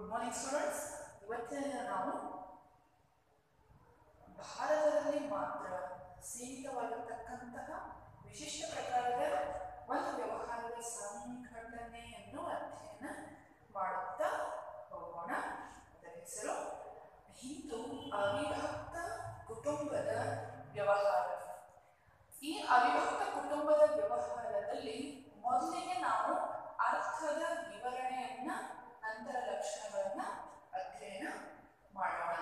Good morning students ಇವತ್ತಿನ ನಾವು ಭಾರತದಲ್ಲಿ ಮಾತ್ರ ಸೀಮಿತವಾಗಿರ್ತಕ್ಕಂತಹ ವಿಶಿಷ್ಟ ಪ್ರಕಾರದ ಒಂದು ವ್ಯವಹಾರದ ಸಂಘಟನೆಯನ್ನು ಅಧ್ಯಯನ ಮಾಡುತ್ತಾ ಹೋಗೋಣ. ಅದರ ಹೆಸರು ಹಿಂದೂ ಅವಿಭಕ್ತ ಕುಟುಂಬದ ವ್ಯವಹಾರ ಈ ಅವಿಭಕ್ತ ಕುಟುಂಬದ ವ್ಯವಹಾರದಲ್ಲಿ ಮೊದಲಿಗೆ ನಾವು ಅರ್ಥದ ವಿವರಣೆಯನ್ನ ನಂತರ ಲಕ್ಷಣಗಳನ್ನ ಅಧ್ಯಯನ ಮಾಡೋಣ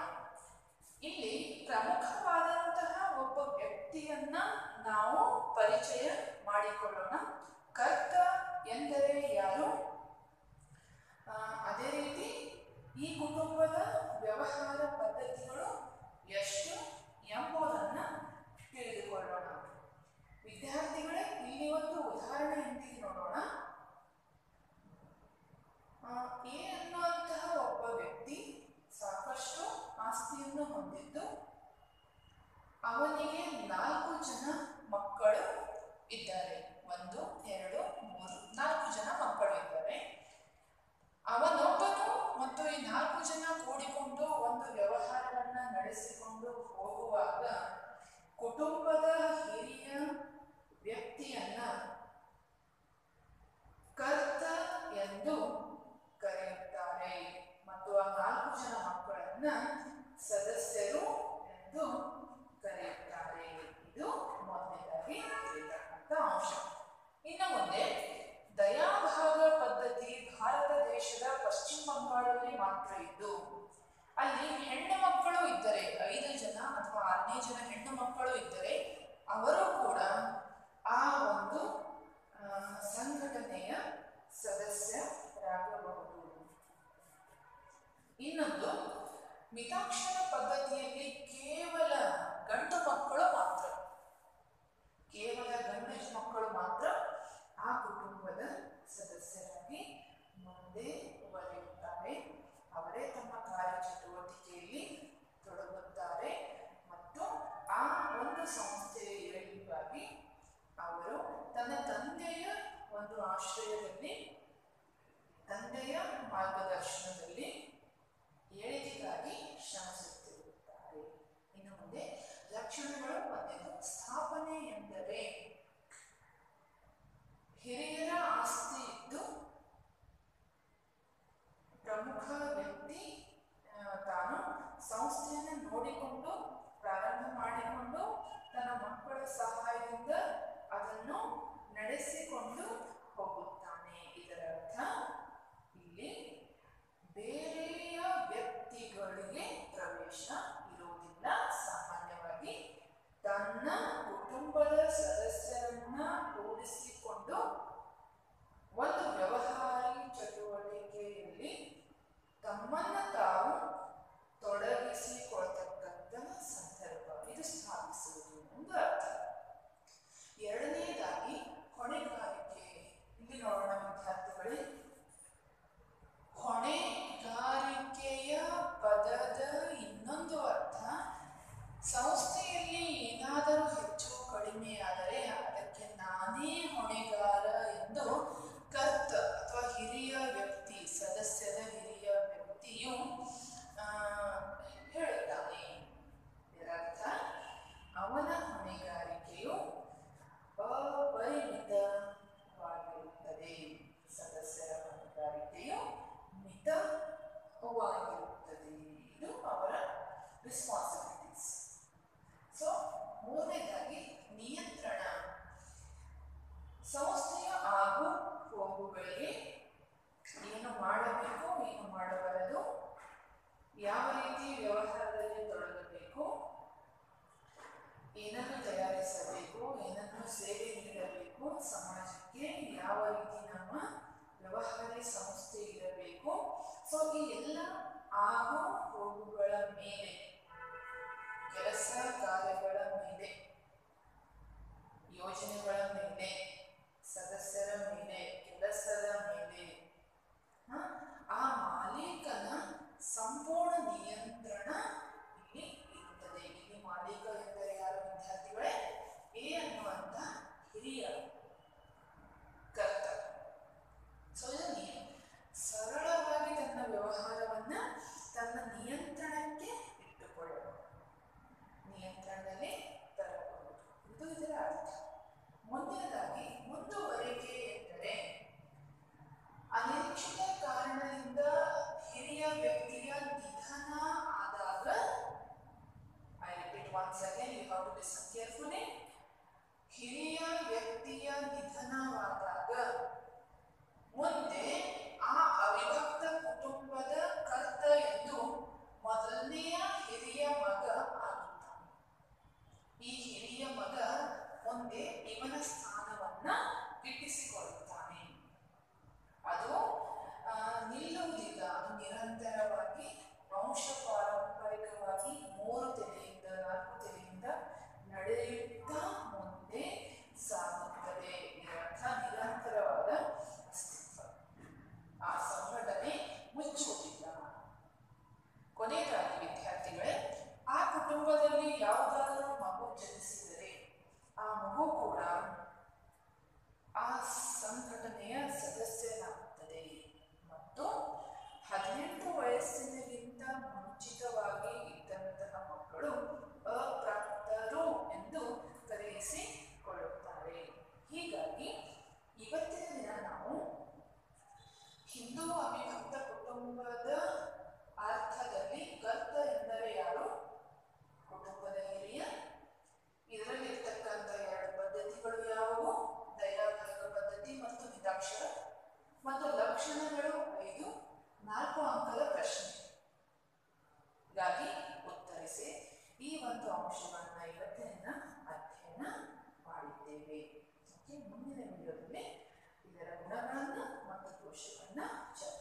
ಇಲ್ಲಿ ಪ್ರಮುಖವಾದಂತಹ ಒಬ್ಬ ವ್ಯಕ್ತಿಯನ್ನ ನಾವು ಪರಿಚಯ ಮಾಡಿಕೊಳ್ಳೋಣ. ಕರ್ತ ಎಂದರೆ ಯಾರು? ಅದೇ ರೀತಿ ಈ ಕುಟುಂಬದ ವ್ಯವಹಾರ ಪದ್ಧತಿಗಳು ಎಷ್ಟು ಎಂಬುದನ್ನ ತಿಳಿದುಕೊಳ್ಳೋಣ. ವಿದ್ಯಾರ್ಥಿಗಳೇ, ಇಲ್ಲಿ ಒಂದು ಉದಾಹರಣೆ ಉದಾಹರಣೆಯೊಂದಿಗೆ ನೋಡೋಣ. ಎ ಅನ್ನುವಂತಹ ಒಬ್ಬ ವ್ಯಕ್ತಿ ಸಾಕಷ್ಟು ಆಸ್ತಿಯನ್ನು ಹೊಂದಿದ್ದು, ಅವನಿಗೆ ನಾಲ್ಕು ಜನ ಮಕ್ಕಳು ಇದ್ದಾರೆ. ಒಂದು, ಎರಡು, ಮೂರು, ನಾಲ್ಕು ಜನ ಮಕ್ಕಳು ಇದ್ದಾರೆ. ಅವನೊಬ್ಬನು ಮತ್ತು ಈ ನಾಲ್ಕು ಜನ ಕೂಡಿಕೊಂಡು ಒಂದು ವ್ಯವಹಾರವನ್ನ ನಡೆಸಿಕೊಂಡು ಹೋಗುವಾಗ ಕುಟುಂಬದ ಹಿರಿಯ ವ್ಯಕ್ತಿಯನ್ನ ಕರ್ತ ಎಂದು ಕರೆಯುತ್ತಾರೆ. ಮತ್ತು ಆ ನಾಲ್ಕು ಜನ ಮಕ್ಕಳನ್ನ ಸದಸ್ಯರು ಅಲ್ಲಿ ಹೆಣ್ಣು ಮಕ್ಕಳು ಇದ್ದರೆ, ಐದು ಜನ ಅಥವಾ ಆರನೇ ಜನ ಹೆಣ್ಣು ಮಕ್ಕಳು ಇದ್ದರೆ, ಅವರು ಕೂಡ ಆ ಒಂದು ಸಂಘಟನೆಯ ಸದಸ್ಯರಾಗಬಹುದು. ಇನ್ನೊಂದು ಮಿತಾಕ್ಷರ ಪದ್ಧತಿಯಲ್ಲಿ ಕೇವಲ ಗಂಡು ಮಕ್ಕಳು ಮಾತ್ರ ಕೇವಲ ಗಂಡು ಮಕ್ಕಳು ಮಾತ್ರ ಆ ಕುಟುಂಬದ ಸದಸ್ಯರಾಗಿ ಮುಂದೆ ಬರೆಯುತ್ತಾರೆ ಅವರೇ ತಮ್ಮ ಕಾರ್ಯಚಟುವಟಿಕೆಯಲ್ಲಿ ತೊಡಗುತ್ತಾರೆ ಮತ್ತು ಆ ಒಂದು ಸಂಸ್ಥೆಯ ಏಳಿಗೆಗಾಗಿ ಅವರು ತನ್ನ ತಂದೆಯ ಆಶ್ರಯದಲ್ಲಿ ತಂದೆಯ ಮಾರ್ಗದರ್ಶನದಲ್ಲಿ ಏಳಿಗೆಗಾಗಿ ಶ್ರಮಿಸುತ್ತಿರುತ್ತಾರೆ. ಇನ್ನು ಮುಂದೆ ಲಕ್ಷಣಗಳು ಮತ್ತೆ ಸ್ಥಾಪನೆ ಎಂದರೆ ಮುಂದಿನದಾಗಿ ಮುಂದುವರಿಕೆ ಎಂದರೆ ಅನಿರೀಕ್ಷಿತ ಕಾರಣದಿಂದ ಹಿರಿಯ ವ್ಯಕ್ತಿಯ ನಿಧನ ಆದಾಗ I repeat once again you to carefully ಹಿರಿಯ ವ್ಯಕ್ತಿಯ ನಿಧನವಾದಾಗ ಮುಂದೆ knowledge